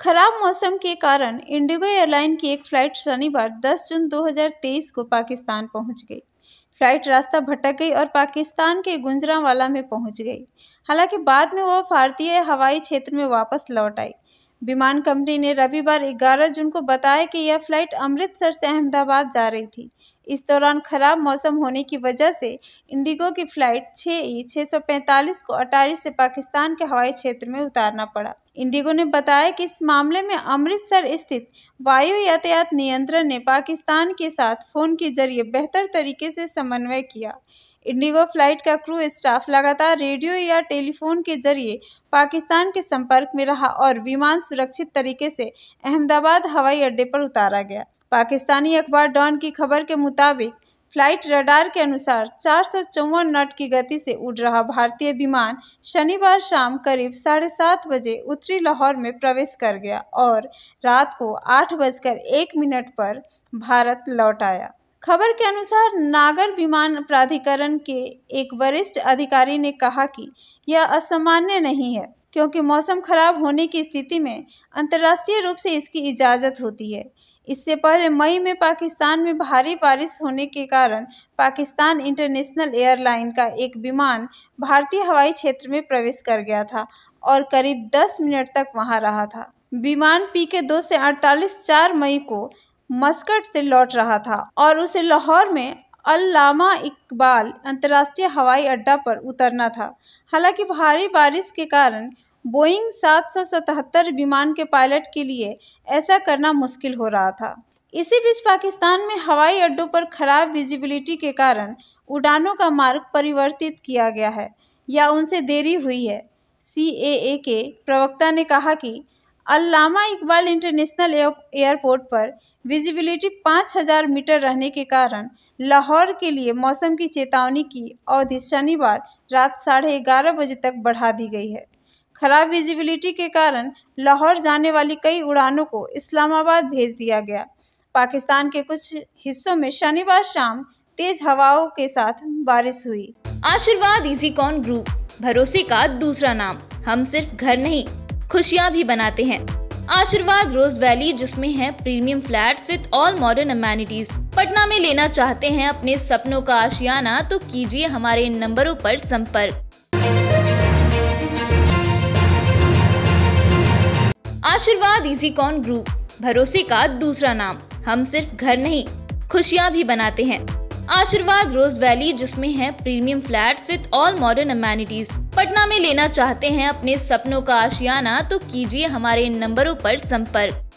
खराब मौसम के कारण इंडिगो एयरलाइन की एक फ़्लाइट शनिवार 10 जून 2023 को पाकिस्तान पहुँच गई। फ़्लाइट रास्ता भटक गई और पाकिस्तान के गुजरांवाला में पहुँच गई। हालाँकि बाद में वह भारतीय हवाई क्षेत्र में वापस लौट आई। विमान कंपनी ने रविवार 11 जून को बताया कि यह फ़्लाइट अमृतसर से अहमदाबाद जा रही थी। इस दौरान खराब मौसम होने की वजह से इंडिगो की फ़्लाइट छः ई छः को अटारी से पाकिस्तान के हवाई क्षेत्र में उतारना पड़ा। इंडिगो ने बताया कि इस मामले में अमृतसर स्थित वायु यातायात नियंत्रण ने पाकिस्तान के साथ फ़ोन के ज़रिए बेहतर तरीके से समन्वय किया। इंडिगो फ़्लाइट का क्रू स्टाफ लगातार रेडियो या टेलीफोन के ज़रिए पाकिस्तान के संपर्क में रहा और विमान सुरक्षित तरीके से अहमदाबाद हवाई अड्डे पर उतारा गया। पाकिस्तानी अखबार डॉन की खबर के मुताबिक फ़्लाइट रडार के अनुसार चार नट की गति से उड़ रहा भारतीय विमान शनिवार शाम करीब साढ़े सात बजे उत्तरी लाहौर में प्रवेश कर गया और रात को आठ बजकर एक मिनट पर भारत लौट आया। खबर के अनुसार नागर विमान प्राधिकरण के एक वरिष्ठ अधिकारी ने कहा कि यह असामान्य नहीं है, क्योंकि मौसम खराब होने की स्थिति में अंतर्राष्ट्रीय रूप से इसकी इजाज़त होती है। इससे पहले मई में पाकिस्तान में भारी बारिश होने के कारण पाकिस्तान इंटरनेशनल एयरलाइन का एक विमान भारतीय हवाई क्षेत्र में प्रवेश कर गया था और करीब 10 मिनट तक वहाँ रहा था। विमान पी के दो से अड़तालीस चार मई को मस्कट से लौट रहा था और उसे लाहौर में अल्लामा इकबाल अंतर्राष्ट्रीय हवाई अड्डा पर उतरना था। हालाँकि भारी बारिश के कारण बोइंग 777 विमान के पायलट के लिए ऐसा करना मुश्किल हो रहा था। इसी बीच पाकिस्तान में हवाई अड्डों पर खराब विजिबिलिटी के कारण उड़ानों का मार्ग परिवर्तित किया गया है या उनसे देरी हुई है। सी के प्रवक्ता ने कहा कि अल्लामा इकबाल इंटरनेशनल एयरपोर्ट पर विजिबिलिटी 5000 मीटर रहने के कारण लाहौर के लिए मौसम की चेतावनी की अवधि शनिवार रात साढ़े ग्यारह बजे तक बढ़ा दी गई है। खराब विजिबिलिटी के कारण लाहौर जाने वाली कई उड़ानों को इस्लामाबाद भेज दिया गया। पाकिस्तान के कुछ हिस्सों में शनिवार शाम तेज हवाओं के साथ बारिश हुई। आशीर्वाद इजी कॉन ग्रुप भरोसे का दूसरा नाम। हम सिर्फ़ घर नहीं, खुशियाँ भी बनाते हैं। आशीर्वाद रोज वैली, जिसमें है premium flats with all modern amenities Patna में लेना चाहते हैं अपने सपनों का आशियाना तो कीजिए हमारे इन नंबरों पर संपर्क। आशीर्वाद इजी कॉन ग्रुप भरोसे का दूसरा नाम। हम सिर्फ़ घर नहीं, खुशियाँ भी बनाते हैं। आशीर्वाद रोज वैली, जिसमें है premium flats with all modern amenities Patna में लेना चाहते हैं अपने सपनों का आशियाना तो कीजिए हमारे इन नंबरों पर संपर्क।